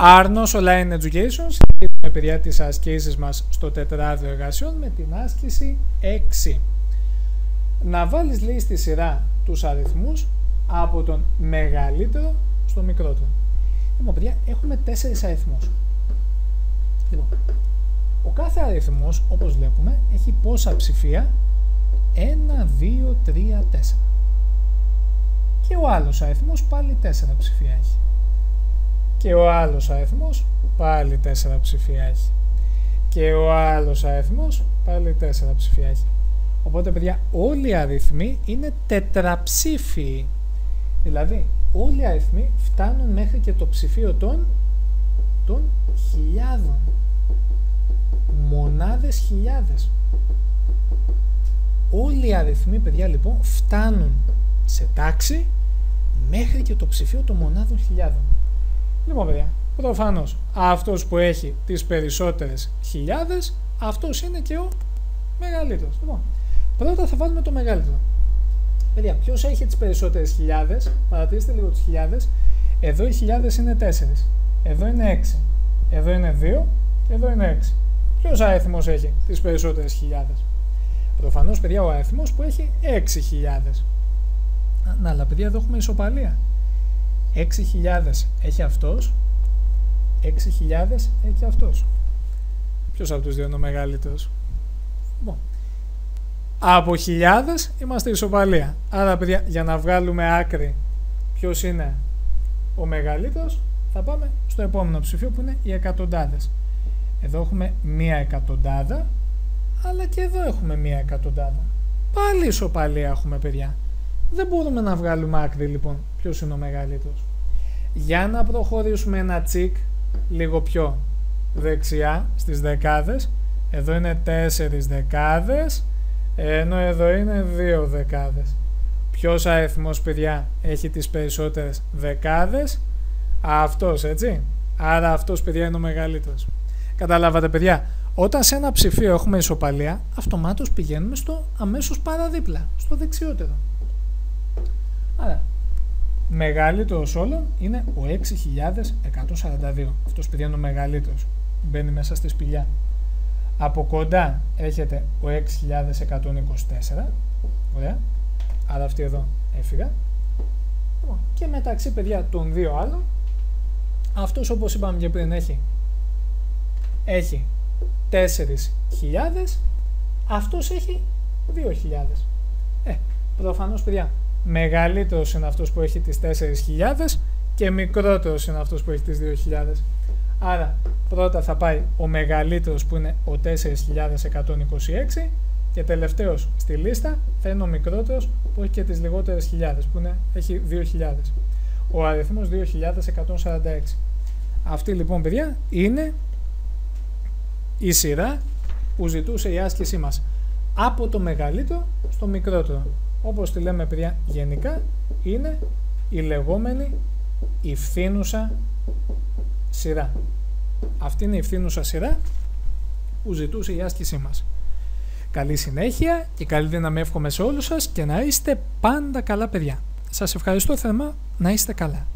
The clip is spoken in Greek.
Άρνος Online Education, συνεχίζουμε παιδιά τις ασκήσεις μας στο τετράδιο εργασιών με την άσκηση 6. Να βάλεις λέει στη σειρά τους αριθμούς από τον μεγαλύτερο στο μικρότερο. Λοιπόν παιδιά, έχουμε τέσσερις αριθμούς. Λοιπόν, ο κάθε αριθμός, όπως βλέπουμε, έχει πόσα ψηφία; 1, 2, 3, 4. Και ο άλλος αριθμός πάλι 4 ψηφία έχει και ο άλλος αριθμός πάλι 4 ψηφία έχει. Και ο άλλος αριθμός πάλι 4 ψηφία έχει. Οπότε παιδιά όλοι οι αριθμοί είναι τετραψήφιοι. Δηλαδή όλοι οι αριθμοί φτάνουν μέχρι και το ψηφίο των, των χιλιάδων. Μονάδες χιλιάδες. Όλοι οι αριθμοί παιδιά λοιπόν φτάνουν σε τάξη μέχρι και το ψηφίο των μονάδων χιλιάδων. Λοιπόν, παιδιά, προφανώς αυτός που έχει τις περισσότερες χιλιάδες, αυτός είναι και ο μεγαλύτερος. Λοιπόν, πρώτα θα βάλουμε το μεγαλύτερο. Παιδιά, ποιος έχει τις περισσότερες χιλιάδες, παρατηρήστε λίγο τις χιλιάδες. Εδώ οι χιλιάδες είναι 4. Εδώ είναι 6. Εδώ είναι 2 και εδώ είναι 6. Ποιος αριθμός έχει τις περισσότερες χιλιάδες; Προφανώς, παιδιά, ο αριθμός που έχει 6.000. Να, αλλά παιδιά, εδώ έχουμε ισοπαλία. 6.000 έχει αυτός, 6.000 έχει αυτός. Ποιος από τους δύο είναι ο μεγαλύτερος; Λοιπόν. Από χιλιάδες είμαστε ισοπαλία. Άρα παιδιά για να βγάλουμε άκρη ποιος είναι ο μεγαλύτερος θα πάμε στο επόμενο ψηφίο που είναι οι εκατοντάδες. Εδώ έχουμε μία εκατοντάδα αλλά και εδώ έχουμε μία εκατοντάδα. Πάλι ισοπαλία έχουμε παιδιά. Δεν μπορούμε να βγάλουμε άκρη λοιπόν ποιος είναι ο μεγαλύτερος. Για να προχωρήσουμε ένα τσικ λίγο πιο δεξιά στις δεκάδες. Εδώ είναι τέσσερις δεκάδες, ενώ εδώ είναι δύο δεκάδες. Ποιος αριθμός, παιδιά, έχει τις περισσότερες δεκάδες; Αυτός, έτσι. Άρα αυτός, παιδιά, είναι ο μεγαλύτερος. Καταλάβατε, παιδιά. Όταν σε ένα ψηφίο έχουμε ισοπαλία, αυτομάτως πηγαίνουμε στο αμέσως παραδίπλα, στο δεξιότερο. Άρα, μεγαλύτερος όλων είναι ο 6142. Αυτός παιδιά είναι ο μεγαλύτερος. Μπαίνει μέσα στη σπηλιά. Από κοντά έχετε ο 6124. Ωραία. Άρα αυτή εδώ έφυγα. Λοιπόν, και μεταξύ παιδιά των δύο άλλων, αυτός όπως είπαμε και πριν έχει, έχει 4.000, αυτός έχει 2.000. Ε, προφανώς παιδιά, μεγαλύτερος είναι αυτός που έχει τις 4.000 και μικρότερος είναι αυτός που έχει τις 2.000. Άρα πρώτα θα πάει ο μεγαλύτερος που είναι ο 4.126 και τελευταίος στη λίστα θα είναι ο μικρότερος που έχει και τις λιγότερες χιλιάδες που είναι, έχει 2.000. Ο αριθμός 2.146. Αυτή λοιπόν παιδιά είναι η σειρά που ζητούσε η άσκησή μας από το μεγαλύτερο στο μικρότερο όπως τη λέμε παιδιά γενικά, είναι η λεγόμενη ευθύνουσα σειρά. Αυτή είναι η ευθύνουσα σειρά που ζητούσε η άσκησή μας. Καλή συνέχεια και καλή δύναμη εύχομαι σε όλους σας και να είστε πάντα καλά παιδιά. Σας ευχαριστώ θερμά να είστε καλά.